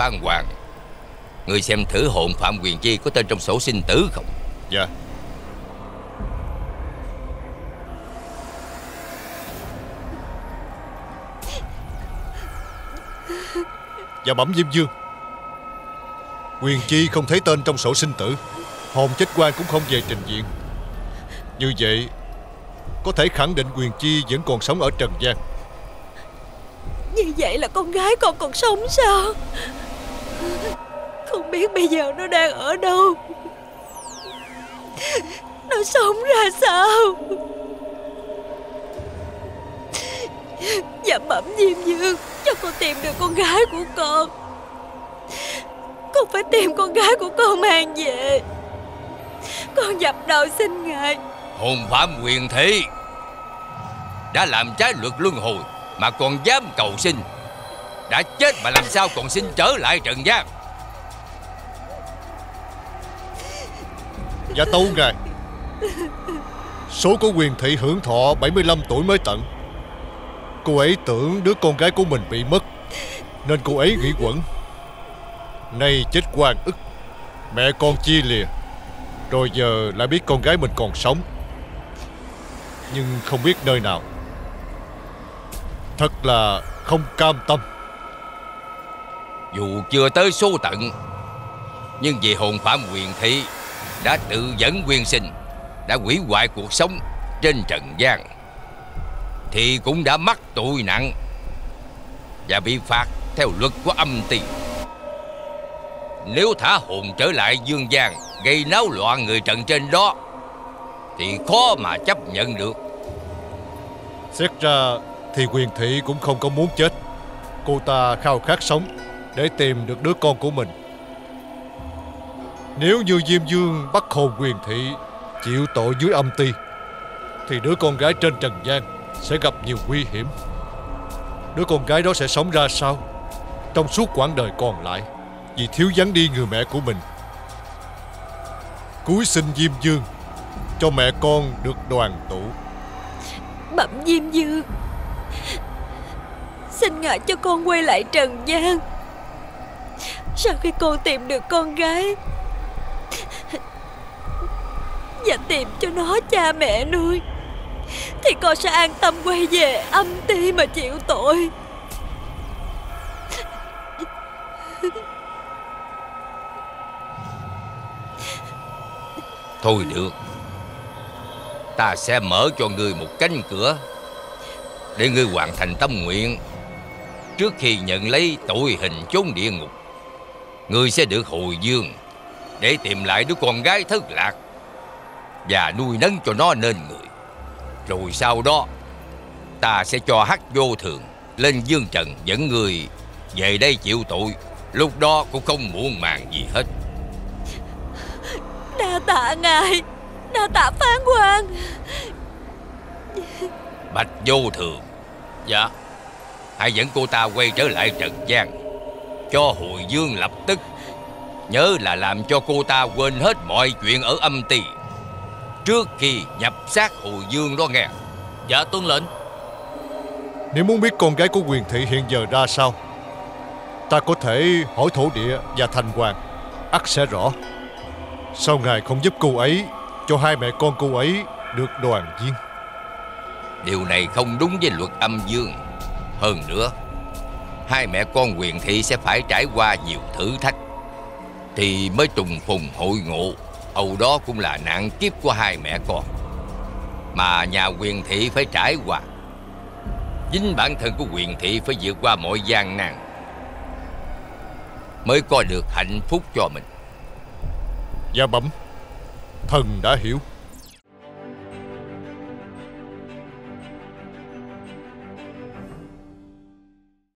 Phan Hoàng. Người xem thử hồn Phạm Quyền Chi có tên trong sổ sinh tử không? Dạ. Dạ bẩm Diêm Dương. Quyền Chi không thấy tên trong sổ sinh tử. Hồn chết quan cũng không về trình diện. Như vậy Có thể khẳng định Quyền Chi vẫn còn sống ở Trần gian. Như vậy là con gái con còn sống sao không biết bây giờ nó đang ở đâu. Nó sống ra sao? Dạ bẩm Diêm Dương Cho con tìm được con gái của con. Con phải tìm con gái của con mang về. Con dập đầu xin ngài. Hồn Phạm Quyền thế Đã làm trái luật luân hồi Mà còn dám cầu xin. Đã chết mà làm sao còn xin trở lại trần gian? Dạ tâu ngài. Số của quyền thị hưởng thọ 75 tuổi mới tận. Cô ấy tưởng đứa con gái của mình bị mất, Nên cô ấy nghĩ quẩn. Nay chết quan ức, Mẹ con chia lìa, Rồi giờ lại biết con gái mình còn sống. Nhưng không biết nơi nào. Thật là không cam tâm. Dù chưa tới số tận, Nhưng vì hồn Phạm Quyền Thị Đã tự dẫn quyên sinh, Đã hủy hoại cuộc sống trên trần gian, Thì cũng đã mắc tội nặng Và bị phạt theo luật của âm ti. Nếu thả hồn trở lại dương gian, Gây náo loạn người trần trên đó, Thì khó mà chấp nhận được. Xét ra thì quyền thị cũng không có muốn chết. Cô ta khao khát sống. Để tìm được đứa con của mình. Nếu như Diêm Dương bắt hồn quyền thị, Chịu tội dưới âm ti, Thì đứa con gái trên trần gian Sẽ gặp nhiều nguy hiểm. Đứa con gái đó sẽ sống ra sao? Trong suốt quãng đời còn lại, Vì thiếu vắng đi người mẹ của mình. Cúi xin Diêm Dương Cho mẹ con được đoàn tụ. Bẩm Diêm Dương, Xin ngài cho con quay lại Trần gian. Sau khi con tìm được con gái? Và tìm cho nó cha mẹ nuôi, Thì con sẽ an tâm quay về âm ti mà chịu tội. Thôi được, Ta sẽ mở cho ngươi một cánh cửa Để ngươi hoàn thành tâm nguyện Trước khi nhận lấy tội hình chốn địa ngục. Ngươi sẽ được hồi dương Để tìm lại đứa con gái thất lạc Và nuôi nấng cho nó nên người. Rồi sau đó Ta sẽ cho hắc vô thường Lên dương trần dẫn người Về đây chịu tội. Lúc đó cũng không muộn màng gì hết. Đa tạ ngài Đa tạ phán quan Bạch vô thường. Dạ. Hãy dẫn cô ta quay trở lại Trần gian Cho hồi dương lập tức. Nhớ là làm cho cô ta quên hết mọi chuyện ở âm ti Trước khi nhập xác hồi dương đó nghe. Dạ tuân lệnh. Nếu muốn biết con gái của quyền thị hiện giờ ra sao Ta có thể hỏi thổ địa và thành hoàng. Ắt sẽ rõ. Sao ngài không giúp cô ấy Cho hai mẹ con cô ấy được đoàn viên? Điều này không đúng với luật âm dương. Hơn nữa Hai mẹ con quyền thị sẽ phải trải qua nhiều thử thách. Thì mới trùng phùng hội ngộ, Âu đó cũng là nạn kiếp của hai mẹ con. Mà nhà quyền thị phải trải qua. Chính bản thân của quyền thị phải vượt qua mọi gian nan, Mới có được hạnh phúc cho mình. Gia bẩm, Thần đã hiểu.